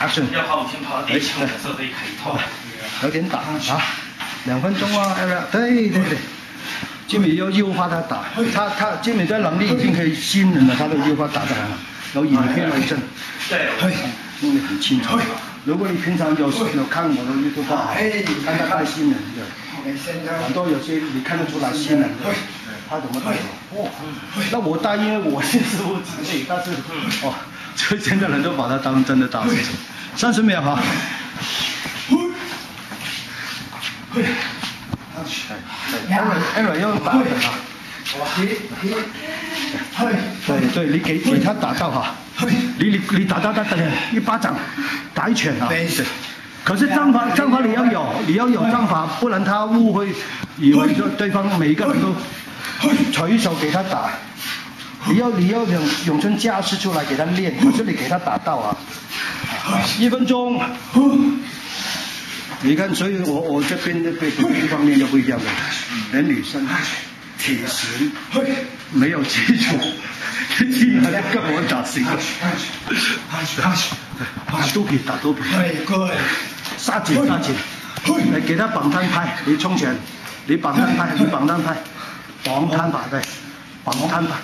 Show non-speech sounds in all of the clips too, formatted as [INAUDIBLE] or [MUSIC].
，action，要跑五千跑到第的时候可以开一套。有点打啊，两分钟啊，要不要？对对对，金米要诱发他打，他他金米的能力已经可以吸引人了，他的诱发打的很好，有影片为证，对，弄得很清楚。如果你平常有有看我的 YouTube，看他带新人的，很多有些你看得出来新人的，他怎么带的？哇，那我带，因为我是师傅之类，但是哦，所以现在人都把他当真的大。三十秒哈。Aaron，Aaron 要打的哈。对对，你给给他打到哈。你你你打打打打一巴掌，打一拳啊。可是章法章法你要有，你要有章法，不然他误会，以为说对方每一个人都垂手给他打。你要你要咏咏春架势出来给他练，我这里给他打到啊。一分钟。你看，所以我我这边的对这方面就不一样了。连女生体型没有基础，竟然跟我打行了。打肚皮，打肚皮。杀紧，杀紧。来给他绑单拍，你冲拳，你绑单拍，你绑单拍，绑摊法对，绑摊法。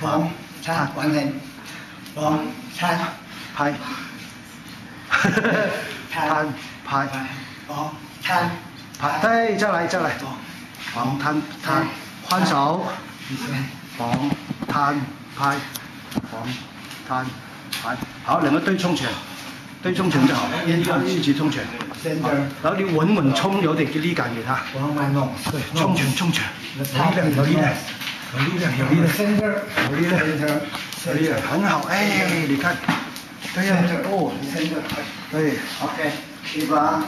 绑摊完成。绑摊拍。摊。拍，防摊，拍，对，再来 [LAUGHS] 再来，防摊摊，换手，防摊拍，防摊拍，好，两个对冲拳，对冲拳就好，一一起冲拳，然后你稳稳冲，有点力感给他，对，冲拳冲拳，有力量有力量。有力量。有力量有力量。有力量，很好，哎，你看，对呀，哦，对，OK。一把。